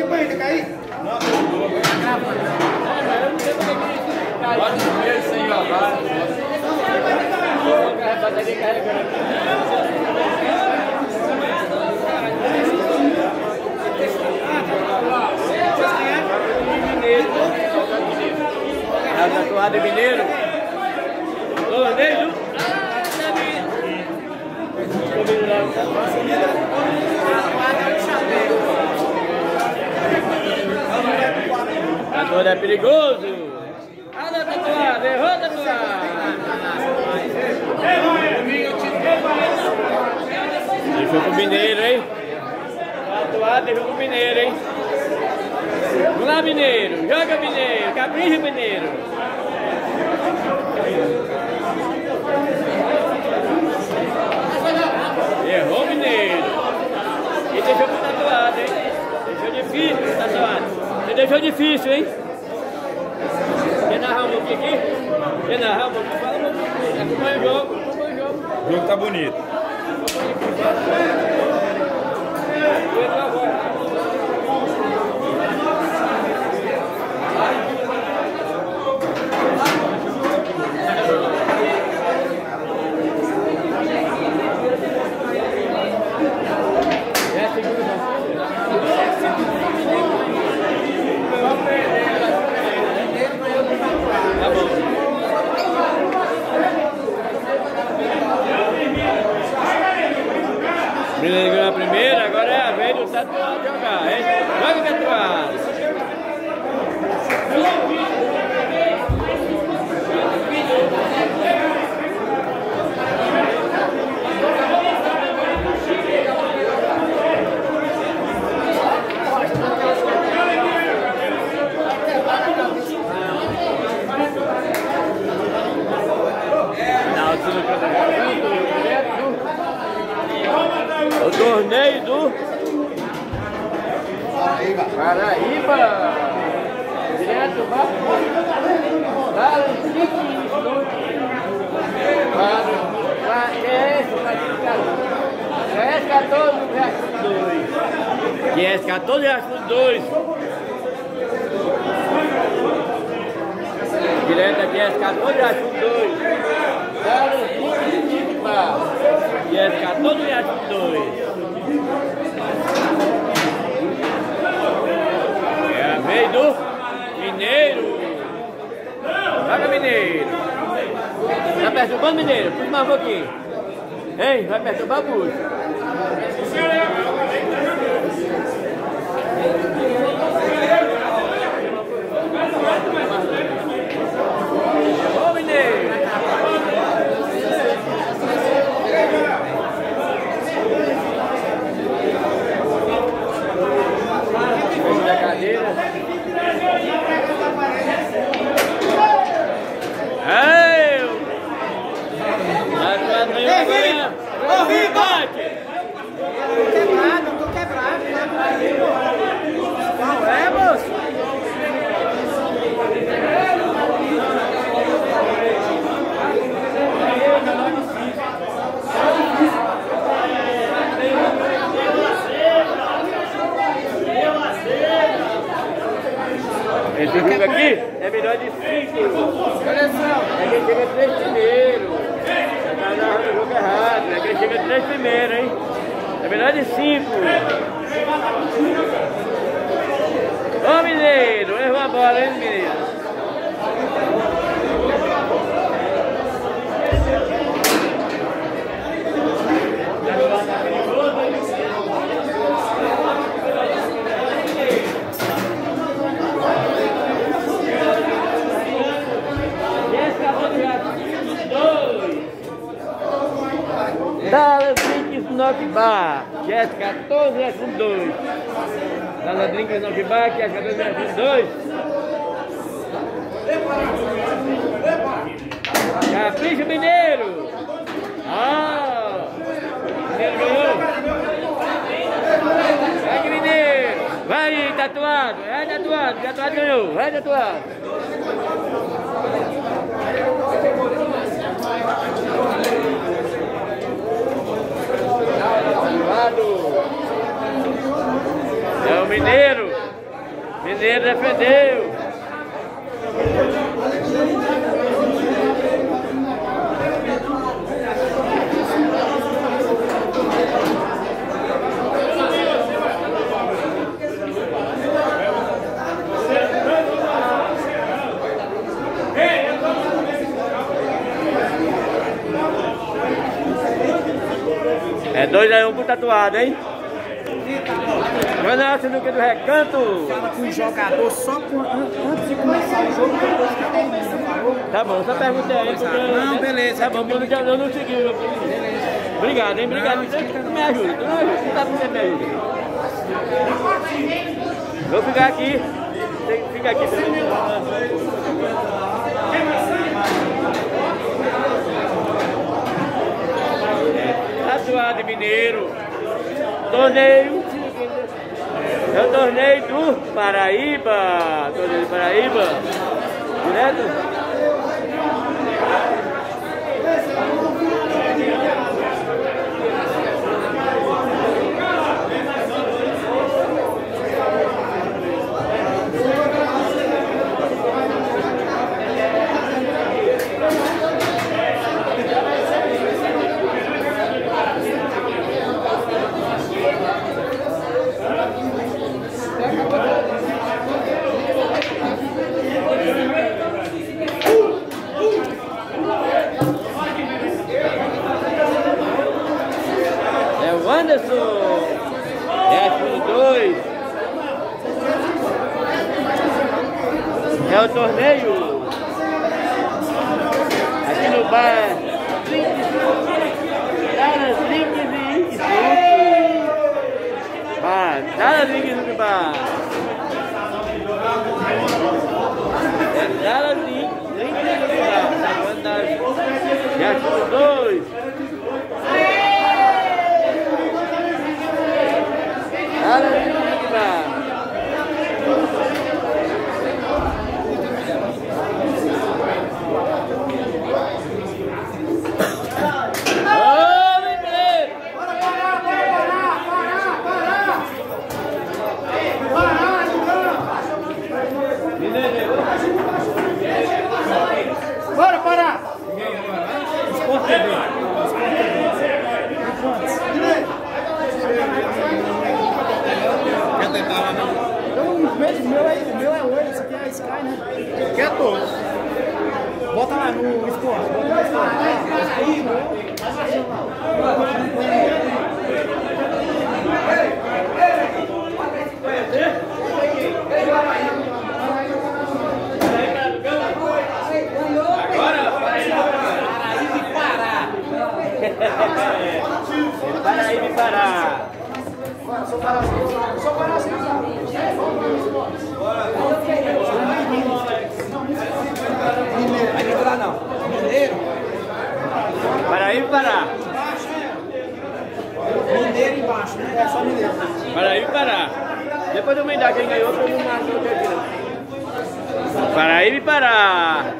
tempo ainda, cair? Pode ver isso aí, ó. Bateria carregando. É o tatuado mineiro. Tatuado é perigoso. Não, tatuado, errou, tatuado. Deixou pro mineiro, hein? Tatuado, deixou pro mineiro, hein? Vamos lá, mineiro. Joga, mineiro. Capricha, mineiro. Errou, mineiro. E deixou pro tatuado, hein? Deixou difícil pro tatuado. Você deixou difícil, hein? Quer narrar um pouquinho aqui? Fala um pouquinho. Acompanha o jogo. Acompanha o jogo. O jogo tá bonito segunda. Tá bom. O Mineiro ganhou a primeira, agora a tatuado jogar, hein? Joga quer O torneio do Paraíba. Direto, vai. Valentim. QS 14 reais por 2. QS 14 reais por 2. Direto aqui é 14 reais por 2. Valentim 25 barras. QS 14 reais por 2. É a vez do Mineiro. Joga Mineiro. Perturbando Mineiro? Puxa mais um pouquinho. Hein? Vai perturbar puxa. Ô Mineiro. Aqui é melhor de 5. Olha só. É quem chega três primeiro. Tá narrando o jogo errado. É quem chega três primeiro, hein? É melhor de 5. Ô Mineiro, errou a bola, hein, Mineiro? Dala Drinks Knock Bar, Jéssica 14 reais com 2. Dala Drinks Knock Bar, Jéssica 14 reais com 2. Capricho Mineiro! Ah! Mineiro ganhou! Vai que Mineiro! Vai tatuado! Vai tatuado! Tatuado ganhou! Vai tatuado! Tatuado! É o Mineiro! Mineiro defendeu. É dois aí um pro tatuado, hein? Jonas Sinuca do Recanto. Fala com o jogador só com, antes de começar o jogo, depois que termina, falou? Tá bom, só perguntei aí. Porque, Não, beleza. Tá bom, porque eu não segui o meu Obrigado, hein? Obrigado. Tu me ajuda. Tu não ajuda. Tu tá com me ajuda. Vou ficar aqui. Ficar aqui. Tatuado Mineiro. Torneio. É o torneio do Paraíba. Do Paraíba. Direto? É o Anderson. É a 2. É o torneio. Aqui no bar. Dallas Drinks e. Bar. Dallas Drinks e Bar. É Dallas Drinks e Bar. Tá mandando. É a 2. Dallas Drinks e Bar. Ô, Mineiro! Bora parar! Quer tentar lá não? Então, o meu, é, o meu é 8, esse aqui é Sky, né? Quer todos? Bota lá no esporte, bota no esporte. Paraíba e Pará. Vai decorar não. Mineiro? E Pará. Mineiro né? É mineiro. E Pará. Depois eu me dar quem ganhou, eu e Pará.